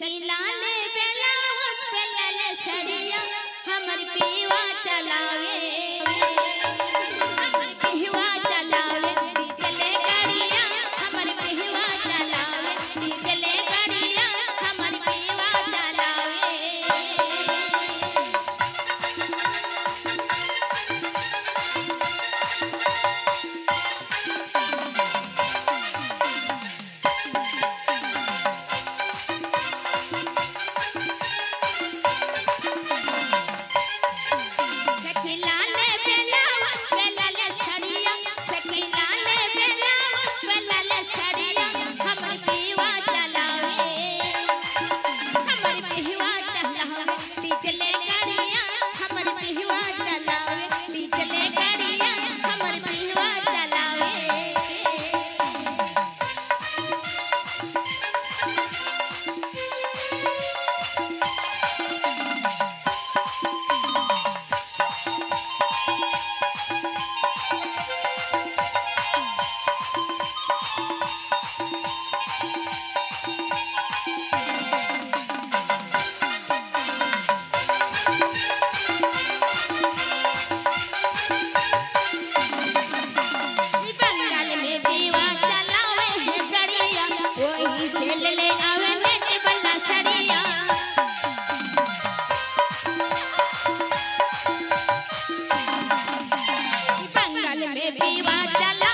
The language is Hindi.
सकीला ले बंगाल में पीवा गड़िया